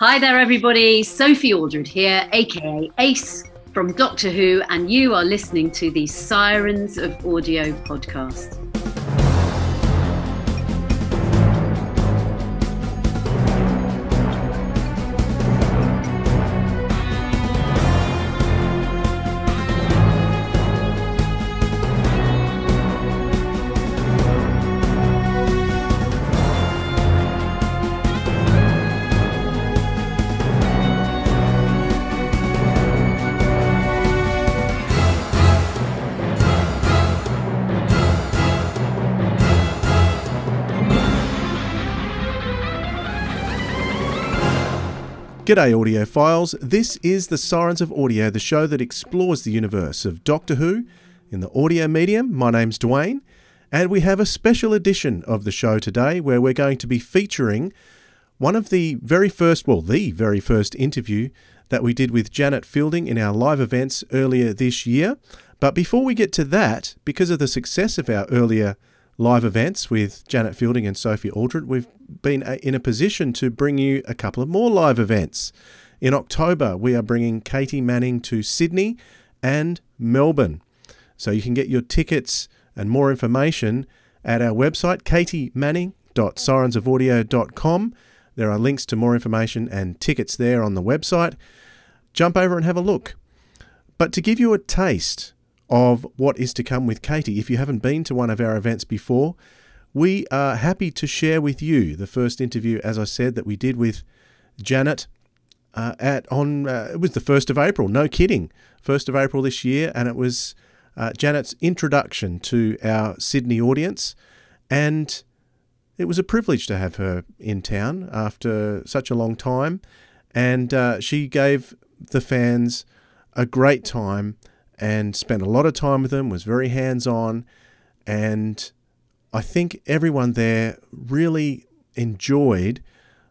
Hi there, everybody. Sophie Aldred here, aka Ace from Doctor Who, and you are listening to the Sirens of Audio podcast. G'day, audiophiles. This is the Sirens of Audio, the show that explores the universe of Doctor Who in the audio medium. My name's Dwayne, and we have a special edition of the show today where we're going to be featuring one of the very first, well, the very first interview that we did with Janet Fielding in our live events earlier this year. But before we get to that, because of the success of our earlier live events with Janet Fielding and Sophie Aldred, we've been uh, in a position to bring you a couple of more live events. In October, we are bringing Katy Manning to Sydney and Melbourne. So you can get your tickets and more information at our website, katymanning.sirensofaudio.com. There are links to more information and tickets there on the website. Jump over and have a look. But to give you a taste of what is to come with Katy. If you haven't been to one of our events before, we are happy to share with you the first interview, as I said, that we did with Janet uh, at on uh, it was the first of April. No kidding, first of April this year, and it was uh, Janet's introduction to our Sydney audience, and it was a privilege to have her in town after such a long time, and uh, she gave the fans a great time and spent a lot of time with them, was very hands on, and I think everyone there really enjoyed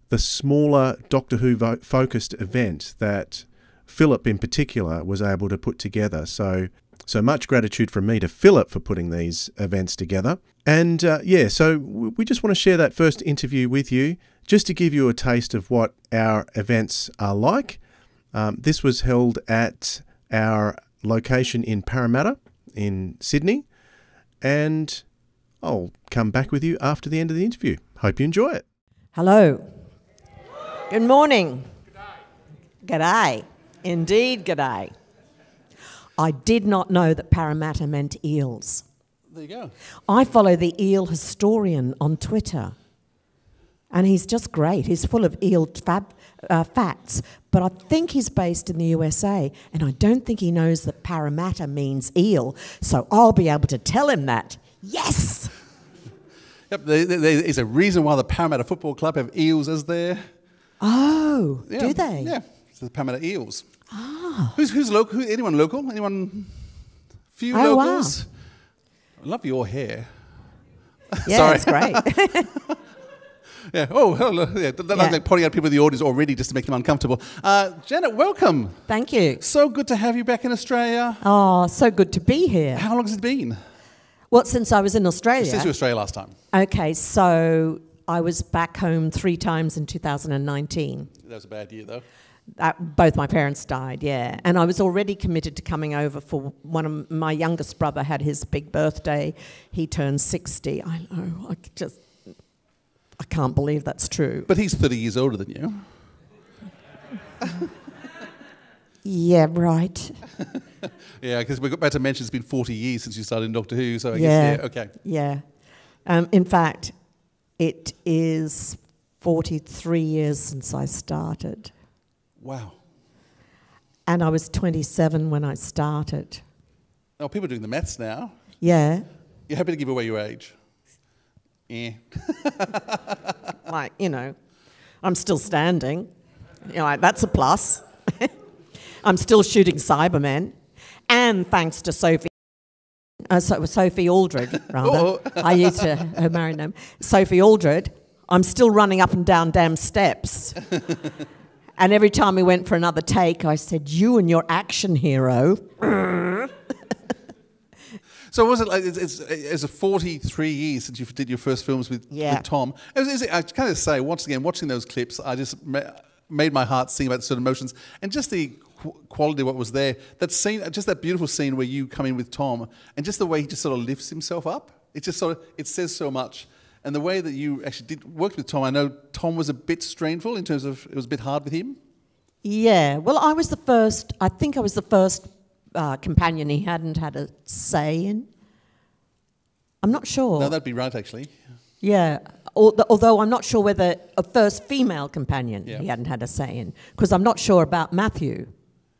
the smaller Doctor Who focused event that Philip in particular was able to put together. So so much gratitude from me to Philip for putting these events together. And uh, yeah, so we just want to share that first interview with you, just to give you a taste of what our events are like. Um, this was held at our location in Parramatta in Sydney. And I'll come back with you after the end of the interview. Hope you enjoy it. Hello. Good morning. G'day. G'day. Indeed, g'day. I did not know that Parramatta meant eels. There you go. I follow the eel historian on Twitter. And he's just great. He's full of eel fab, uh, facts, but I think he's based in the USA, and I don't think he knows that Parramatta means eel, so I'll be able to tell him that. Yes! Yep, there, there is a reason why the Parramatta Football Club have eels as their. Oh, yeah, do they? Yeah, so the Parramatta Eels. Ah. Who's, who's local? Who, anyone local? Anyone? Few oh, locals? Wow. I love your hair. Yeah, it's great. Yeah. Oh, hello. Yeah. That, yeah. like pointing out people in the audience already just to make them uncomfortable. Uh, Janet, welcome. Thank you. So good to have you back in Australia. Oh, so good to be here. How long has it been? Well, since I was in Australia. Since you were Australia last time. Okay, so I was back home three times in 2019. That was a bad year, though. Uh, both my parents died, yeah. And I was already committed to coming over for one of my youngest brother had his big birthday. He turned 60. I know, I just I can't believe that's true. But he's 30 years older than you. yeah, right. yeah, because we're about to mention it's been 40 years since you started in Doctor Who, so I yeah, guess, yeah, okay. Yeah. Um, in fact, it is 43 years since I started. Wow. And I was 27 when I started. Oh, people are doing the maths now. Yeah. You're happy to give away your age? Eh. like, you know, I'm still standing. You know, like, that's a plus. I'm still shooting Cybermen. And thanks to Sophie, uh, so, Sophie Aldred, rather. Oh. I used to, her married name. Sophie Aldred. I'm still running up and down damn steps. and every time we went for another take, I said, You and your action hero. So was it like it's, it's, it's a 43 years since you did your first films with, yeah. with Tom? Is, is it, I kind of say once again, watching those clips, I just made my heart sing about certain emotions, and just the qu- quality of what was there. That scene, just that beautiful scene where you come in with Tom, and just the way he just sort of lifts himself up. It just sort of it says so much. And the way that you actually did work with Tom, I know Tom was a bit strainful in terms of it was a bit hard with him. Yeah, well, I was the first, I think I was the first uh, companion he hadn't had a say in. I'm not sure. No, that'd be right, actually. Yeah, although I'm not sure whether a first female companion Yeah. he hadn't had a say in, because I'm not sure about Matthew,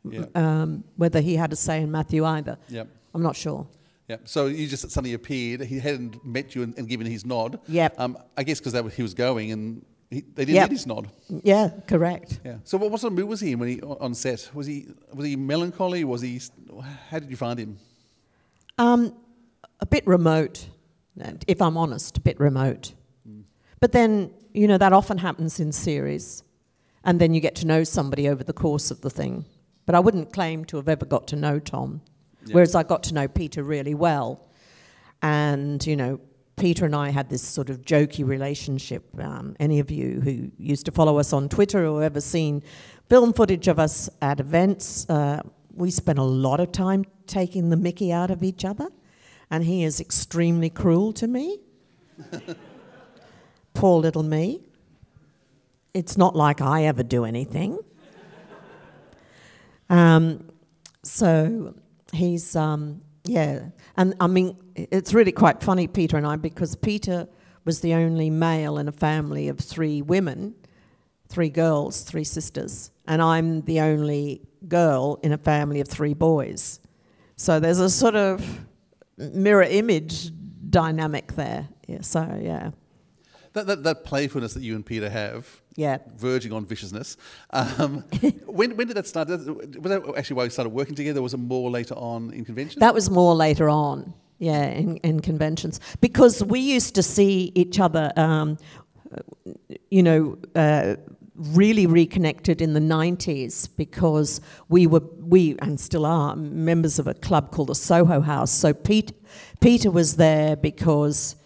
Yeah. um, whether he had a say in Matthew either. Yep. I'm not sure. Yeah. So you just suddenly appeared. He hadn't met you and, and given his nod. Yep. Um, I guess because that he was going and he, they didn't Yep. need his nod. Yeah, correct. Yeah. So what, what sort of mood was he in when he on set? Was he was he melancholy? Was he? How did you find him? Um, a bit remote, if I'm honest, a bit remote. But then, you know, that often happens in series, and then you get to know somebody over the course of the thing. But I wouldn't claim to have ever got to know Tom, Yeah. whereas I got to know Peter really well. And, you know, Peter and I had this sort of jokey relationship. Um, any of you who used to follow us on Twitter or ever seen film footage of us at events, uh, we spent a lot of time taking the mickey out of each other. And he is extremely cruel to me. Poor little me. It's not like I ever do anything. Um, so he's, um, yeah. And I mean, it's really quite funny, Peter and I, because Peter was the only male in a family of three women, three girls, three sisters. And I'm the only girl in a family of three boys. So there's a sort of mirror image dynamic there. Yeah, so, yeah. That, that, that playfulness that you and Peter have, Yeah. verging on viciousness. Um, when, when did that start? Was that actually why we started working together? Was it more later on in convention? That was more later on, yeah, in, in conventions. Because we used to see each other, um, you know, uh, really reconnected in the 90s because we were, we, and still are, members of a club called the Soho House. So Pete, Peter was there because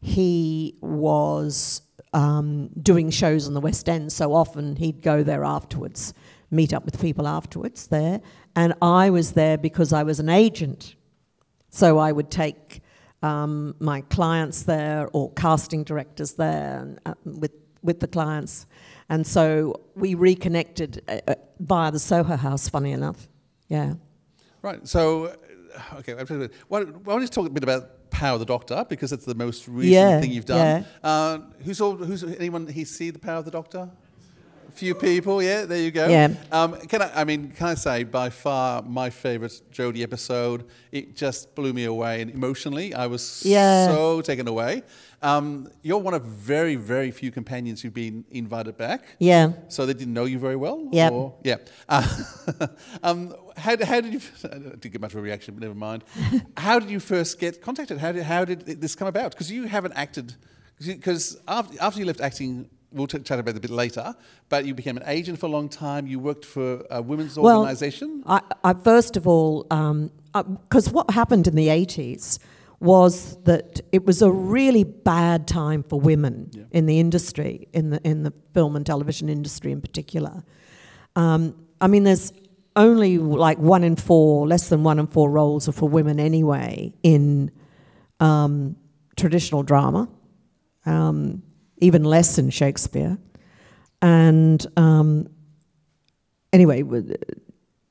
he was um, doing shows on the West End, so often he'd go there afterwards, meet up with people afterwards there. And I was there because I was an agent. So I would take um, my clients there or casting directors there and, uh, with, with the clients. And so we reconnected uh, uh, via the Soho House, funny enough. Yeah. Right. So, uh, okay. I'm trying to- Why, why don't you talk a bit about Power the Doctor because it's the most recent Yeah, thing you've done. yeah. Uh, who's all? Who's anyone? He see the Power of the Doctor? Few people. Yeah. There you go. Yeah. Um, can I? I mean, can I say by far my favourite Jodie episode? It just blew me away, and emotionally, I was Yeah. so taken away. Um, you're one of very, very few companions who've been invited back. Yeah. So they didn't know you very well? Yep. Or, yeah. Uh, um, how, how did you, I didn't get much of a reaction, but never mind. how did you first get contacted? How did, how did this come about? Because you haven't acted, because after, after you left acting, we'll t- chat about it a bit later, but you became an agent for a long time. You worked for a women's Well, organisation. I, I first of all, because what happened in the 80s was that it was a really bad time for women Yeah. in the industry, in the, in the film and television industry in particular. Um, I mean, there's only like one in four, less than one in four roles are for women anyway in um, traditional drama, um, even less in Shakespeare. And um, anyway,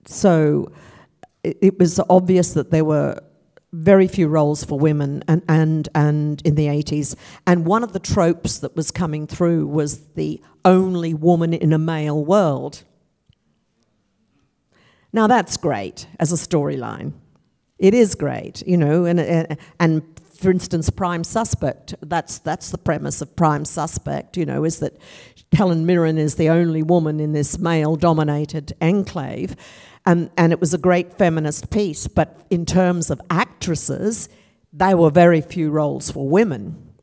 so it, it was obvious that there were very few roles for women and, and, and in the 80s. And one of the tropes that was coming through was the only woman in a male world. Now, that's great as a storyline. It is great, you know, and, and for instance, Prime Suspect, that's, that's the premise of Prime Suspect, you know, is that Helen Mirren is the only woman in this male dominated enclave. And, and it was a great feminist piece, but in terms of actresses, there were very few roles for women.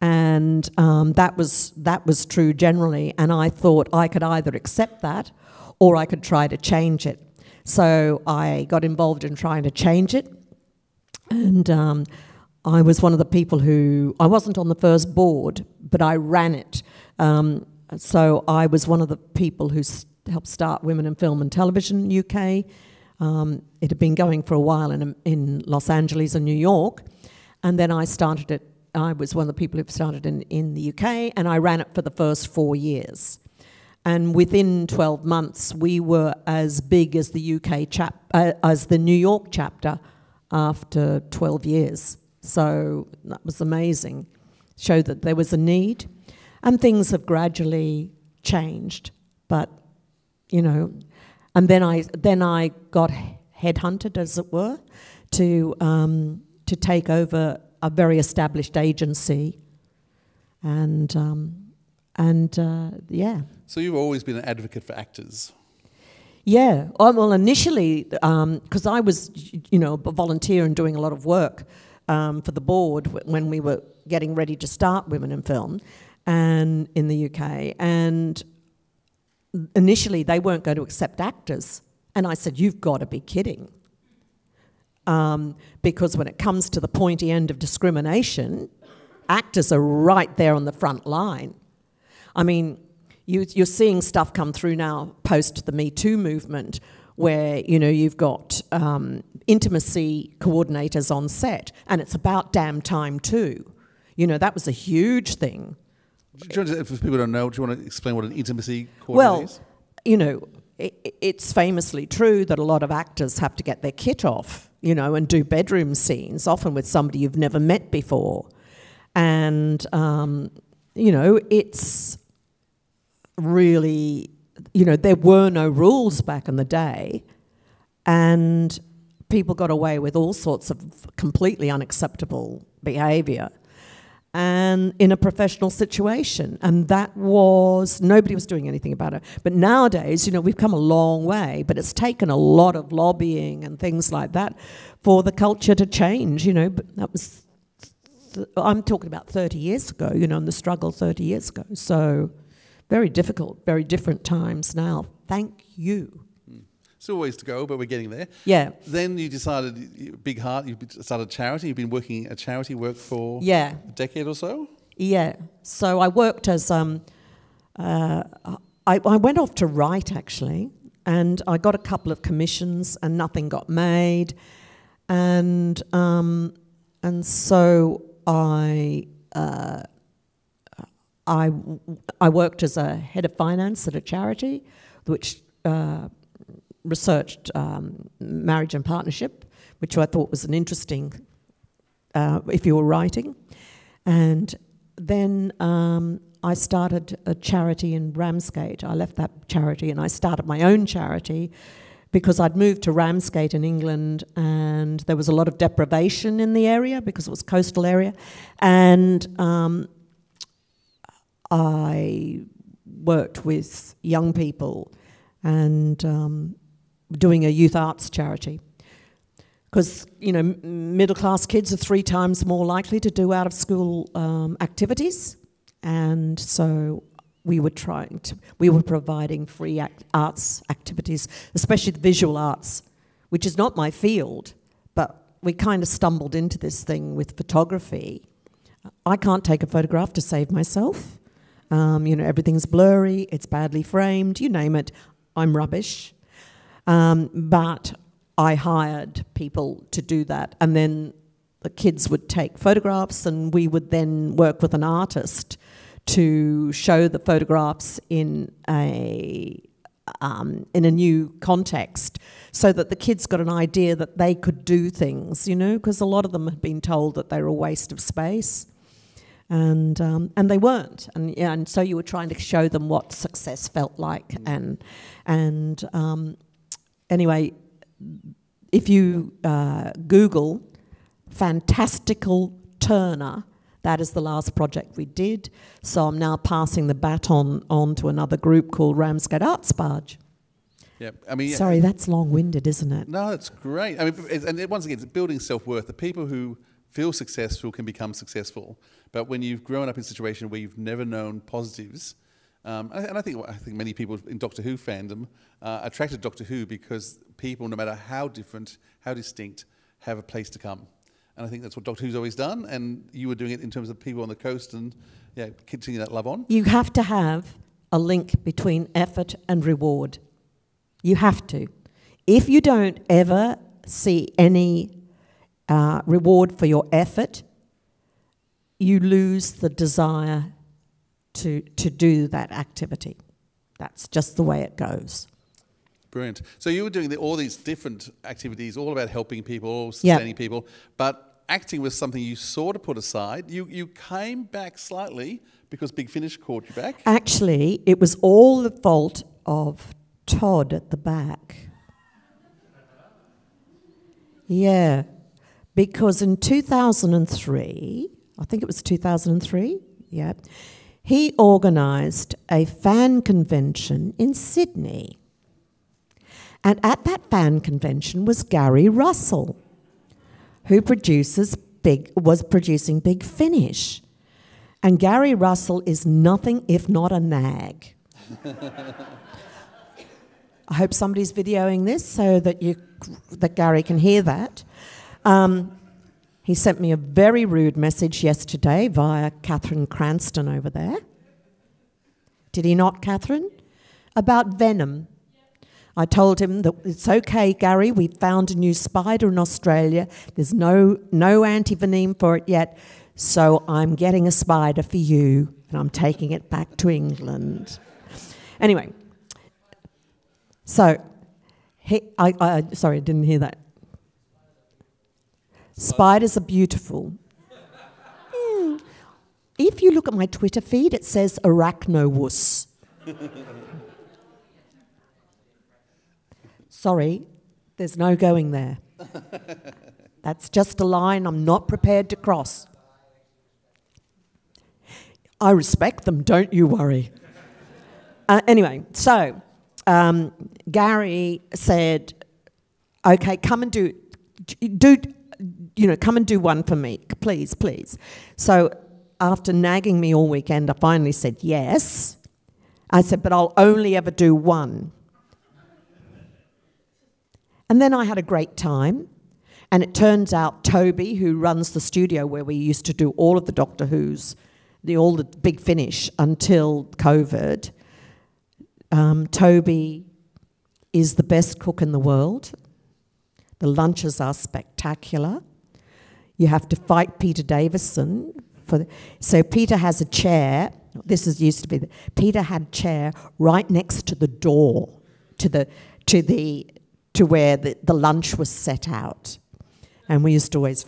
And um, that, was, that was true generally. And I thought I could either accept that or I could try to change it. So I got involved in trying to change it. And um, I was one of the people who, I wasn't on the first board, but I ran it. Um, so I was one of the people who helped start Women in Film and Television UK. Um, it had been going for a while in, in Los Angeles and New York. And then I started it, I was one of the people who started in, in the UK, and I ran it for the first four years. And within 12 months, we were as big as the UK chap, uh, as the New York chapter after 12 years. So that was amazing. Showed that there was a need. And things have gradually changed. But, you know, and then I, then I got headhunted, as it were, to, um, to take over a very established agency. And, um, and uh, yeah. So you've always been an advocate for actors. Yeah. Oh, well, initially, because I was, you know, a volunteer and doing a lot of work um, for the board when we were getting ready to start Women in Film, and in the UK, and initially they weren't going to accept actors, and I said, "You've got to be kidding." Um, because when it comes to the pointy end of discrimination, actors are right there on the front line. I mean, you, you're seeing stuff come through now post the Me Too movement, where you know you've got um, intimacy coordinators on set, and it's about damn time too. You know that was a huge thing. Do you want to, if people don't know, do you want to explain what an intimacy coordinator Well, is? you know, i it's famously true that a lot of actors have to get their kit off, you know, and do bedroom scenes, often with somebody you've never met before. And, um, you know, it's really, you know, there were no rules back in the day, and people got away with all sorts of completely unacceptable behaviour and in a professional situation. And that was, nobody was doing anything about it. But nowadays, you know, we've come a long way, but it's taken a lot of lobbying and things like that for the culture to change, you know. But that was, I'm talking about 30 years ago, you know, and the struggle 30 years ago. So very difficult, very different times now. Thank you. Still ways to go, but we're getting there. Yeah. Then you decided, big heart, you started charity. You've been working at charity work for Yeah. a decade or so. Yeah. So I worked as um, uh, I, I went off to write actually, and I got a couple of commissions, and nothing got made, and um, and so I. Uh, I, I worked as a head of finance at a charity which uh, researched um, marriage and partnership, which I thought was an interesting, uh, if you were writing. And then um, I started a charity in Ramsgate. I left that charity and I started my own charity because I'd moved to Ramsgate in England and there was a lot of deprivation in the area because it was coastal area. And um, I worked with young people and um, doing a youth arts charity. Because, you know, middle class kids are three times more likely to do out of school um, activities. And so we were trying to, we were providing free act, arts activities, especially the visual arts, which is not my field, but we kind of stumbled into this thing with photography. I can't take a photograph to save myself. Um, you know, everything's blurry, it's badly framed, you name it, I'm rubbish. Um, but I hired people to do that, and then the kids would take photographs, and we would then work with an artist to show the photographs in a um, in a new context, so that the kids got an idea that they could do things. You know, because a lot of them had been told that they were a waste of space and um, and they weren't, and yeah, and so you were trying to show them what success felt like, and and um, anyway, if you uh, Google fantastical Turner, that is the last project we did. So I'm now passing the baton on to another group called Ramsgate Arts Barge. Yeah, I mean, Sorry, that's long-winded, isn't it? No, it's great. I mean, and once again, it's building self worth. The people who feel successful can become successful, but when you've grown up in a situation where you've never known positives, um, and I- think I think many people in Doctor Who fandom uh, attracted Doctor Who because people, no matter how different, how distinct, have a place to come. And I think that's what Doctor Who's always done. And you were doing it in terms of people on the coast and yeah, continuing that love on. You have to have a link between effort and reward. You have to. If you don't ever see any uh, reward for your effort, you lose the desire to, to do that activity. That's just the way it goes. Brilliant. So you were doing the, all these different activities, all about helping people, sustaining people, but acting was something you sort of put aside. You, you came back slightly because Big Finish called you back. Actually, it was all the fault of Todd at the back. Yeah, because in 2003, I think it was 2003, yeah, he organised a fan convention in Sydney. And at that fan convention was Gary Russell, who produces big, was producing Big Finish. And Gary Russell is nothing if not a nag. I hope somebody's videoing this so that you that Gary can hear that. Um, he sent me a very rude message yesterday via Catherine Cranston over there. Did he not, Catherine? About venom. I told him that it's okay, Gary. We found a new spider in Australia. There's no no antivenom for it yet, so I'm getting a spider for you, and I'm taking it back to England. Anyway, so he, I, I sorry, I didn't hear that. Spiders are beautiful. Hmm. If you look at my Twitter feed, it says arachnowuss. Sorry, there's no going there. That's just a line I'm not prepared to cross. I respect them, don't you worry. Uh, anyway, so um, Gary said, "Okay, come and do, do, you know, come and do one for me, please, please." So after nagging me all weekend, I finally said yes. I said, "But I'll only ever do one." And then I had a great time. And it turns out Toby, who runs the studio where we used to do all of the Doctor Who's, the, all the big finish until COVID, um, Toby is the best cook in the world. The lunches are spectacular. You have to fight Peter Davison for. The, so Peter has a chair. This is used to be. The, Peter had a chair right next to the door, to the to the to where the, the lunch was set out, and we used to always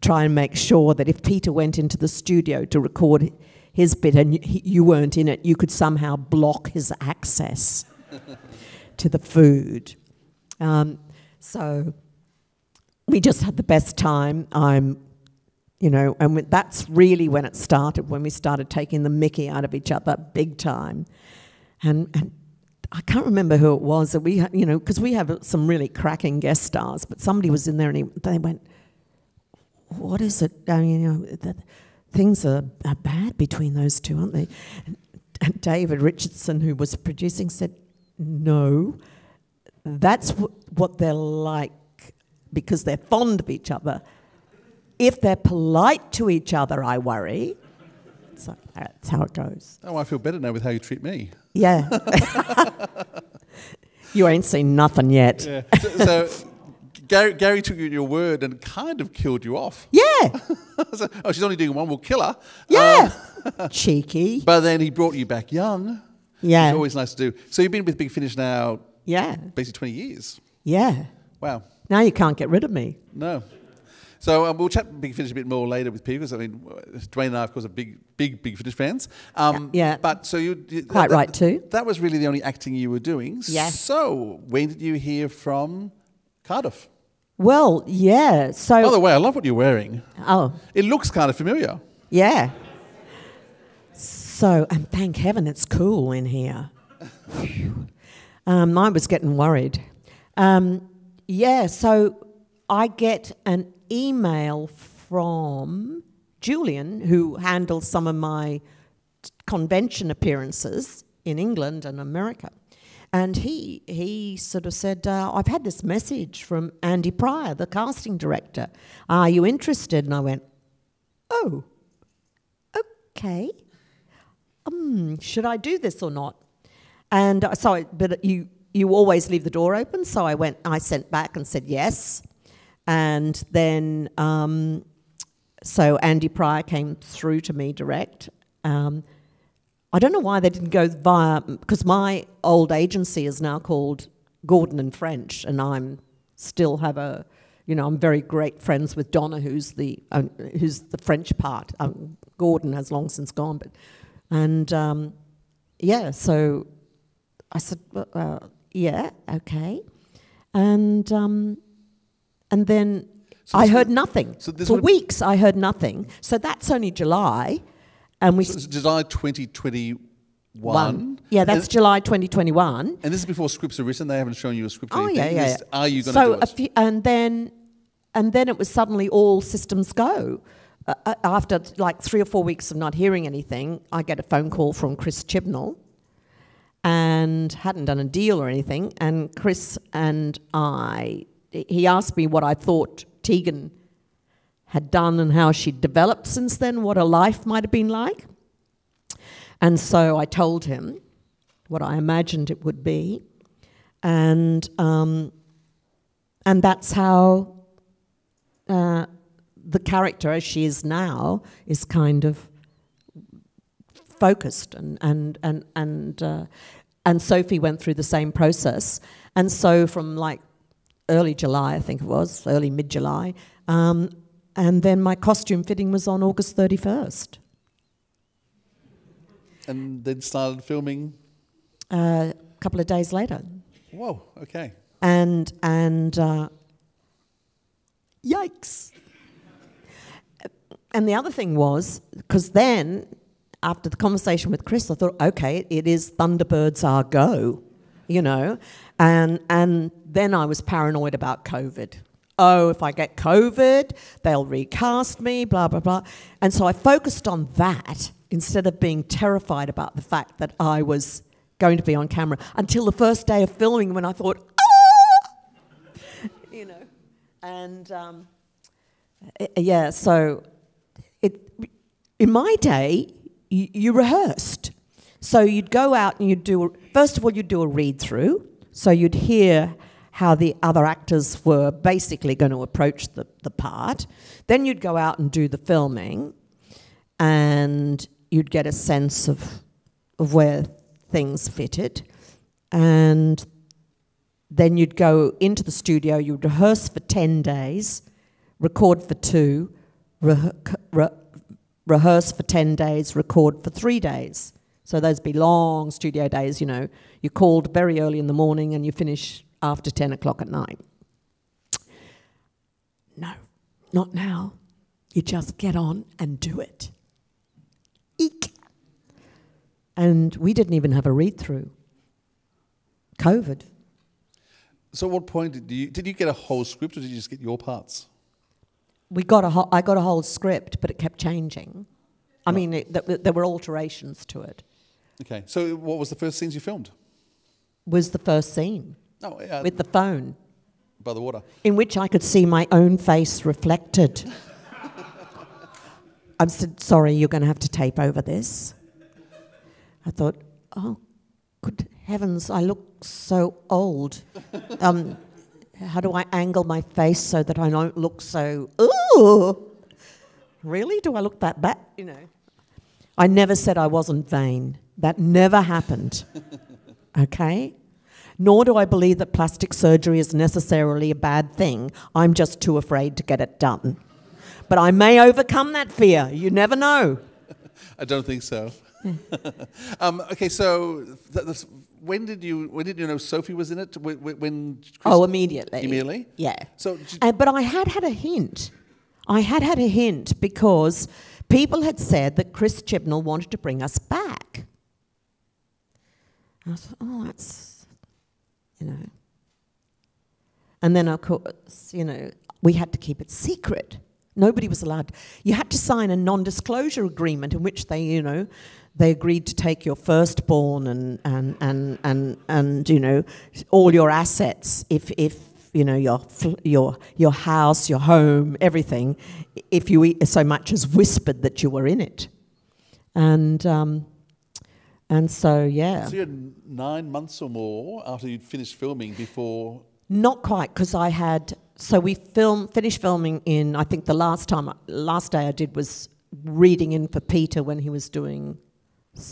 try and make sure that if Peter went into the studio to record his bit and you, you weren't in it, you could somehow block his access to the food. Um, so we just had the best time. I'm, you know, and that's really when it started, when we started taking the mickey out of each other big time. And, and I can't remember who it was that we, had, you know, because we have some really cracking guest stars, but somebody was in there and he, they went, what is it? I mean, you know, the, things are, are bad between those two, aren't they? And, and David Richardson, who was producing, said, no, that's what they're like because they're fond of each other. If they're polite to each other, I worry. So that's how it goes. Oh, I feel better now with how you treat me. Yeah. you ain't seen nothing yet. Yeah. So, so Gary, Gary took you your word and kind of killed you off. Yeah. So, oh, she's only doing one. We'll kill her. Yeah. Um, Cheeky. But then he brought you back young. Yeah. It's always nice to do. So you've been with Big Finish now Yeah. basically 20 years. Yeah. Wow. Now you can't get rid of me. No. So um, we'll chat Big Finish a bit more later with Peter because I mean Dwayne and I, of course, are big, big, Big Finish fans. Um, Yeah. But so you you- Quite that- right too. That was really the only acting you were doing. Yeah. So when did you hear from Cardiff? Well, yeah. So by the way, I love what you're wearing. oh, It looks kind of familiar. yeah. So, and thank heaven it's cool in here. Um, I was getting worried. Um, yeah, so I get an email from Julian, who handles some of my convention appearances in England and America. And he, he sort of said, uh, I've had this message from Andy Pryor, the casting director. Are you interested? And I went, Oh, okay. hmm, should I do this or not? And so, but you you always leave the door open. So I went, I sent back and said yes, and then um, so Andy Pryor came through to me direct. Um, I don't know why they didn't go via because my old agency is now called Gordon and French, and I'm still have a, you know, I'm very great friends with Donna, who's the uh, who's the French part. Um, Gordon has long since gone, but and um, yeah, so I said, uh, yeah, okay, and um, and then So I heard nothing so this for weeks. I heard nothing. So that's only July, and we So it's July 2021. one. Yeah, that's and, July 2021. and this is before scripts are written. They haven't shown you a script. Oh yeah, anything. yeah. Are you going to so do a it? few, and then, and then it was suddenly all systems go. Uh, after like three or four weeks of not hearing anything, I get a phone call from Chris Chibnall, and hadn't done a deal or anything. And Chris and I, he asked me what I thought Tegan had done and how she'd developed since then, what her life might have been like. And so I told him what I imagined it would be, and um, and that's how uh, the character, as she is now, is kind of focused, and and and and uh, and Sophie went through the same process, and so from like early July, I think it was early mid July, um, and then my costume fitting was on August thirty first. and then started filming. Uh, a couple of days later, Whoa. Okay. and and uh, yikes. And the other thing was because then, after the conversation with Chris, I thought, okay, it is Thunderbirds are go, you know, and and then I was paranoid about COVID. Oh, if I get COVID, they'll recast me, blah blah blah, and so I focused on that instead of being terrified about the fact that I was going to be on camera until the first day of filming when I thought, ah! you know, and um, uh, yeah, so it in my day you, rehearsed, so you'd go out and you'd do first of all you'd do a read through, so you'd hear how the other actors were basically going to approach the, the part. Then you'd go out and do the filming, and you'd get a sense of of where things fitted, and then you'd go into the studio, you'd rehearse for 10 days, record for two, re- re- rehearse for 10 days, record for three days. So those be long studio days, you know. You called very early in the morning and you finish after 10 o'clock at night. No, not now. You just get on and do it. Eek. And we didn't even have a read through. COVID. So, at what point did you did you get a whole script, or did you just get your parts? We got a I got a whole script, but it kept changing. I mean, it, th- there were alterations to it. Okay. So, what was the first scenes you filmed? Was the first scene Oh, yeah, with the phone by the water. in which I could see my own face reflected. I said, "Sorry, you're going to have to tape over this." I thought, "Oh, good heavens, I look so old." Um, how do I angle my face so that I don't look so? Ooh, really? Do I look that bad? You know. I never said I wasn't vain. That never happened. Okay? Nor do I believe that plastic surgery is necessarily a bad thing. I'm just too afraid to get it done. But I may overcome that fear. You never know. I don't think so. um, okay, so th- this, when did you when did you know Sophie was in it? When, when Chris- Oh, immediately. Immediately? Yeah. So Uh, but I had had a hint. I had had a hint because people had said that Chris Chibnall wanted to bring us back. I thought, oh, that's, you know. And then, of course, you know, we had to keep it secret. Nobody was allowed. You had to sign a non-disclosure agreement in which they, you know, they agreed to take your firstborn and and and and, and you know, all your assets if if you know your your your house, your home, everything, if you so much as whispered that you were in it, and. Um, And so, yeah. So you had nine months or more after you'd finished filming before. Not quite, because I had. So we film, finished filming in. I think the last time, last day I did was reading in for Peter when he was doing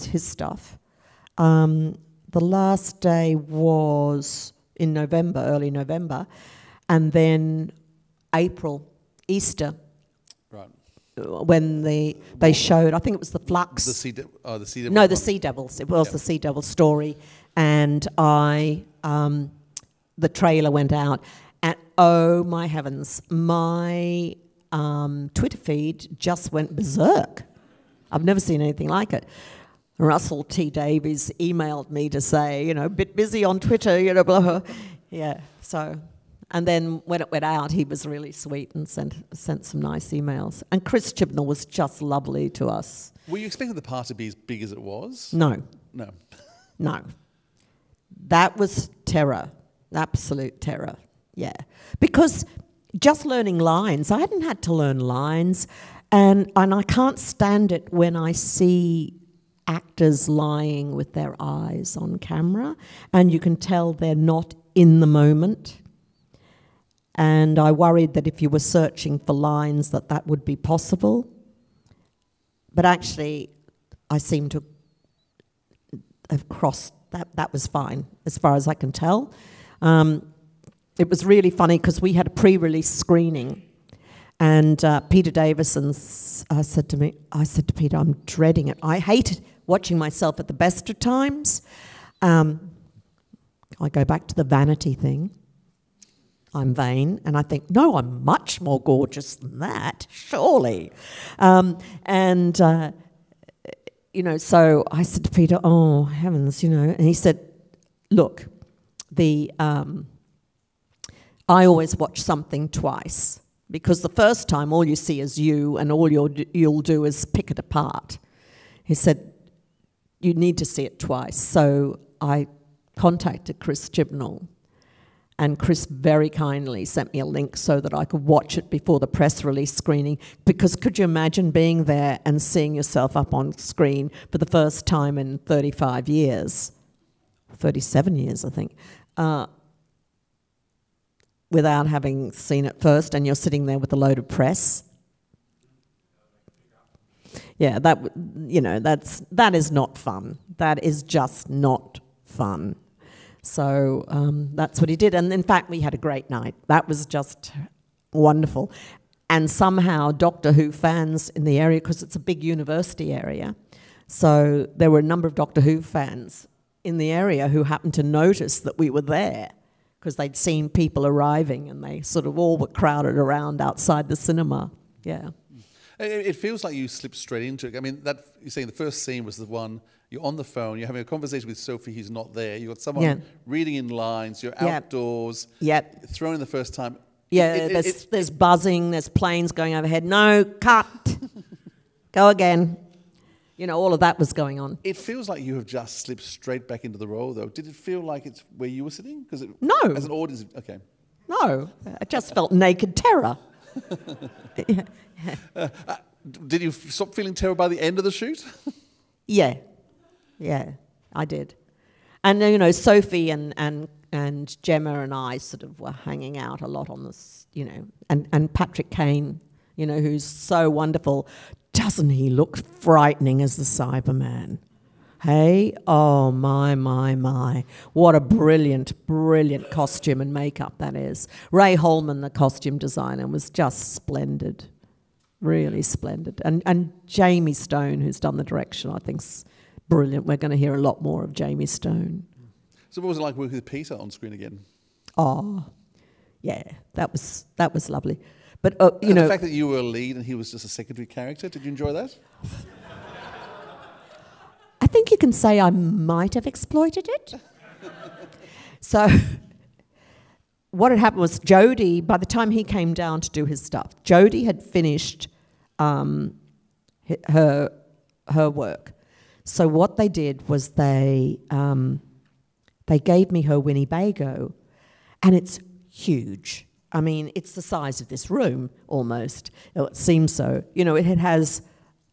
his stuff. Um, the last day was in November, early November, and then April, Easter, Right. when the they showed. I think it was the Flux. The sea, oh, the sea devil No, the. Sea Devils. It was Yep. the Sea Devils story, and I, um, the trailer went out, and oh my heavens, my um, Twitter feed just went berserk. I've never seen anything like it. Russell T Davies emailed me to say, you know, a bit busy on Twitter, you know, blah, blah. Yeah, so. And then when it went out, he was really sweet and sent, sent some nice emails. And Chris Chibnall was just lovely to us. Were you expecting the part to be as big as it was? No, No. No. That was terror, absolute terror. Yeah. Because just learning lines, I hadn't had to learn lines, and, and I can't stand it when I see actors lying with their eyes on camera, and you can tell they're not in the moment. And I worried that if you were searching for lines, that that would be possible. But actually, I seem to have crossed that. That was fine, as far as I can tell. Um, it was really funny because we had a pre-release screening, and uh, Peter Davison uh, said to me, "I said to Peter, I'm dreading it. I hate watching myself at the best of times." Um, I go back to the vanity thing. I'm vain, and I think, no, I'm much more gorgeous than that, surely. Um, and uh, you know, so I said to Peter, "Oh heavens," you know, and he said, "Look, the um, I always watch something twice because the first time all you see is you, and all do, you'll do is pick it apart." He said, "You need to see it twice." So I contacted Chris Chibnall. And Chris very kindly sent me a link so that I could watch it before the press release screening. Because could you imagine being there and seeing yourself up on screen for the first time in 35 years? 37 years, I think. Uh, without having seen it first, and you're sitting there with a load of press. Yeah, that you know that's that is not fun. That is just not fun. So um, that's what he did. And in fact, we had a great night. That was just wonderful. And somehow, Doctor Who fans in the area, because it's a big university area, so there were a number of Doctor Who fans in the area who happened to notice that we were there because they'd seen people arriving and they sort of all were crowded around outside the cinema. Yeah. It, feels like you slip straight into it. I mean, that you're saying the first scene was the one you're on the phone, you're having a conversation with Sophie who's not there. You've got someone Yeah. reading in lines. You're Yeah. outdoors. Yep. Thrown in the first time. Yeah, It- it- there's, it- there's buzzing, there's planes going overhead. No, cut. Go again. You know, all of that was going on. It feels like you have just slipped straight back into the role, though. Did it feel like it's where you were sitting? Because No. as an audience, okay. No, I just felt naked terror. Did you stop feeling terror by the end of the shoot? Yeah, yeah, I did. And uh, you know, Sophie and and and Gemma and I sort of were hanging out a lot on this, you know, and and Patrick Kane, you know, who's so wonderful. Doesn't he look frightening as the Cyberman? Hey, oh my, my, my. What a brilliant, brilliant costume and makeup that is. Ray Holman, the costume designer, was just splendid. Really splendid. And, and Jamie Stone, who's done the direction, I think's brilliant. We're going to hear a lot more of Jamie Stone. So, what was it like working with Peter on screen again? Oh, yeah, that was, that was lovely. But, uh, you And know, the fact that you were a lead and he was just a secondary character, did you enjoy that? I think you can say I might have exploited it. so, what had happened was Jodie, by the time he came down to do his stuff, Jodie had finished um, her, her work. So, what they did was they, um, they gave me her Winnebago, and it's huge. I mean, it's the size of this room almost. It seems so. You know, it has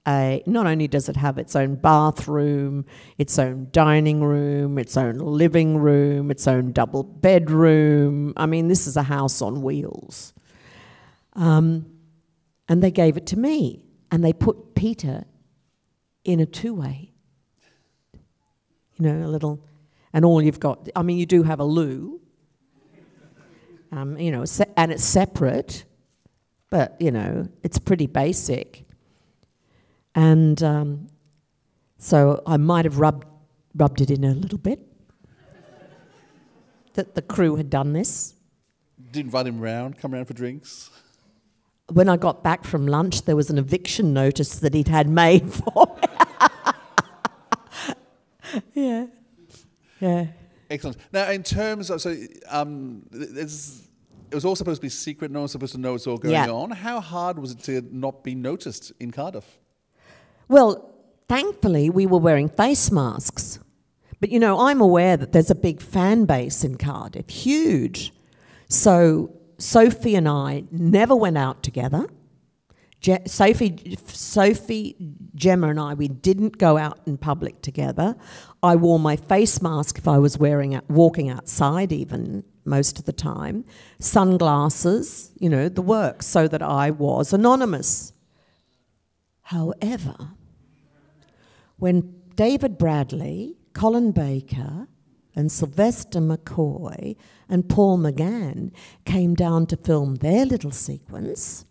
a not only does it have its own bathroom, its own dining room, its own living room, its own double bedroom. I mean, this is a house on wheels. Um, and they gave it to me, and they put Peter in a two way. You know, a little, and all you've got, I mean, you do have a loo, um, you know, and it's separate, but, you know, it's pretty basic. And um, so I might have rubbed, rubbed it in a little bit that the crew had done this. Did invite him round, come round for drinks. When I got back from lunch, there was an eviction notice that he'd had made for me. yeah. Yeah. Excellent. Now, in terms of so, um, it was all supposed to be secret. No one's supposed to know what's all going Yeah. on. How hard was it to not be noticed in Cardiff? Well, thankfully, we were wearing face masks. But you know, I'm aware that there's a big fan base in Cardiff, huge. So Sophie and I never went out together. Je- Sophie, Sophie, Gemma, and I, we didn't go out in public together. I wore my face mask if I was wearing walking outside, even most of the time. Sunglasses, you know, the work, so that I was anonymous. However, when David Bradley, Colin Baker, and Sylvester McCoy and Paul McGann came down to film their little sequence,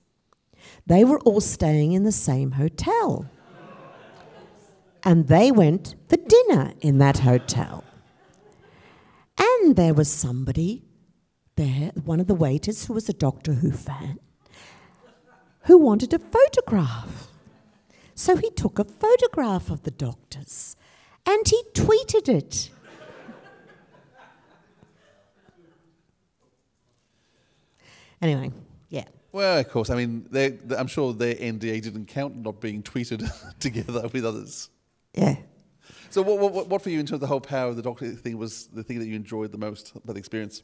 they were all staying in the same hotel. And they went for dinner in that hotel. And there was somebody there, one of the waiters who was a Doctor Who fan, who wanted a photograph. So he took a photograph of the doctors and he tweeted it. anyway, yeah. Well, of course. I mean, they- they- I'm sure their NDA didn't count not being tweeted together with others. Yeah. So, what, what, what for you in terms of the whole power of the doctor thing was the thing that you enjoyed the most about the experience?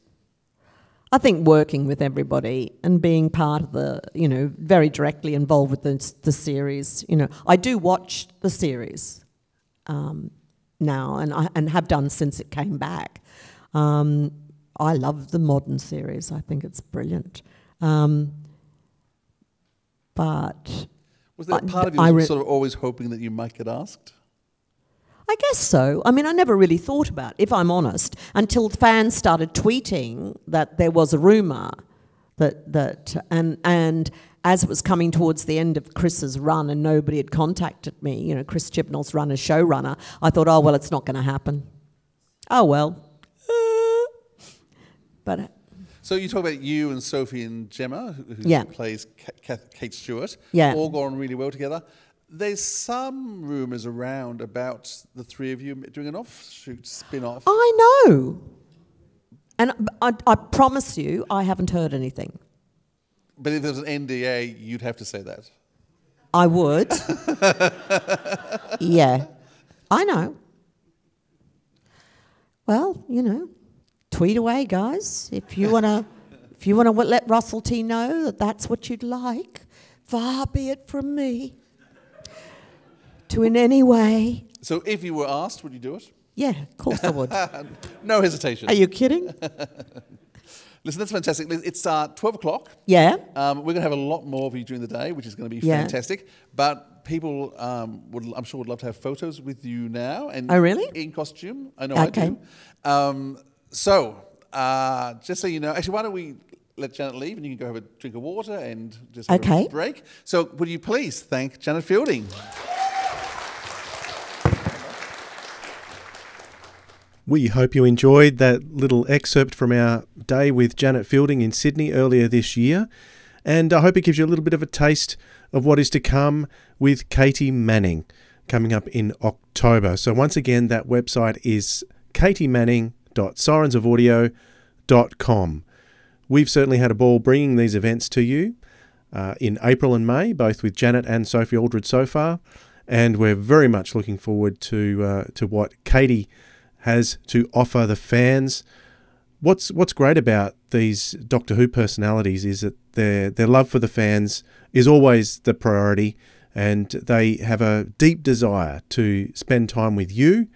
I think working with everybody and being part of the, you know, very directly involved with the, the series. You know, I do watch the series um, now and, I, and have done since it came back. Um, I love the modern series. I think it's brilliant. Um, but Was I- part of you I was re- sort of always hoping that you might get asked? I guess so. I mean, I never really thought about it, if I'm honest, until fans started tweeting that there was a rumor that that and and as it was coming towards the end of Chris's run and nobody had contacted me, you know, Chris Chibnall's run as showrunner, I thought, oh well, it's not going to happen. Oh well. Uh, but So you talk about you and Sophie and Gemma, who, who Yeah. plays Kate Stewart. Yeah. All gone really well together. There's some rumours around about the three of you doing an offshoot spin-off. I know. And I, I promise you, I haven't heard anything. But if there was an NDA, you'd have to say that. I would. yeah. I know. Well, you know, tweet away, guys. If you want to if you want to let Russell T know that that's what you'd like, far be it from me to in any way. So if you were asked, would you do it? Yeah, of course I would. No hesitation. Are you kidding? Listen, that's fantastic. It's uh, 12 o'clock. Yeah. Um, we're going to have a lot more of you during the day, which is going to be Yeah. fantastic. But people, um, would, I'm sure, would love to have photos with you now. And Oh, really? In costume. I know Okay. I do. Um, so, uh, just so you know, actually, why don't we let Janet leave and you can go have a drink of water and just have Okay. a break. So, would you please thank Janet Fielding? We hope you enjoyed that little excerpt from our day with Janet Fielding in Sydney earlier this year. And I hope it gives you a little bit of a taste of what is to come with Katy Manning coming up in October. So, once again, that website is katymanning.sirensofaudio.com. We've certainly had a ball bringing these events to you uh, in April and May, both with Janet and Sophie Aldred so far. And we're very much looking forward to uh, to what Katy has to offer the fans. What's what's great about these Doctor Who personalities is that their their love for the fans is always the priority. and they have a deep desire to spend time with you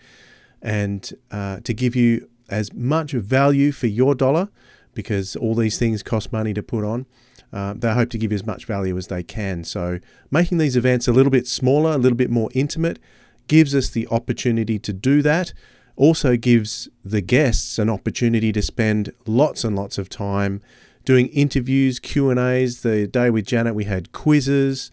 and uh, to give you as much value for your dollar because all these things cost money to put on. Uh, they hope to give you as much value as they can. So, making these events a little bit smaller, a little bit more intimate, gives us the opportunity to do that. Also, gives the guests an opportunity to spend lots and lots of time doing interviews, Q and A's. The day with Janet, we had quizzes.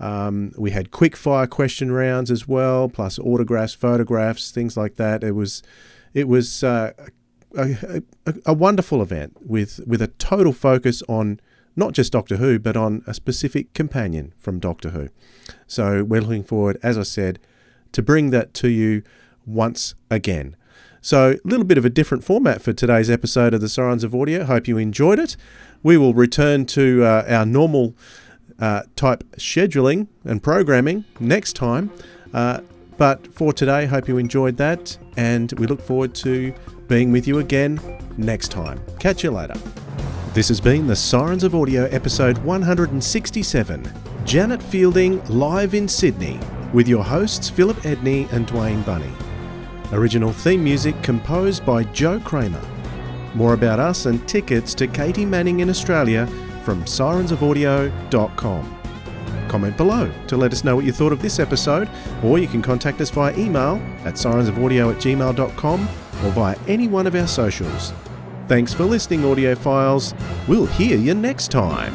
Um, we had quick fire question rounds as well, plus autographs, photographs, things like that. It was, it was uh, a, a, a wonderful event with with a total focus on not just Doctor Who, but on a specific companion from Doctor Who. So we're looking forward, as I said, to bring that to you once again. So, a little bit of a different format for today's episode of the Sirens of Audio. Hope you enjoyed it. We will return to uh, our normal uh, type scheduling and programming next time. Uh, but for today, hope you enjoyed that, and we look forward to being with you again next time. Catch you later. This has been the Sirens of Audio episode 167 Janet Fielding live in Sydney with your hosts Philip Edney and Dwayne Bunney. Original theme music composed by Joe Kraemer. More about us and tickets to Katy Manning in Australia from sirensofaudio.com. Comment below to let us know what you thought of this episode, or you can contact us via email at sirensofaudio at gmail.com or via any one of our socials. Thanks for listening, audiophiles. We'll hear you next time.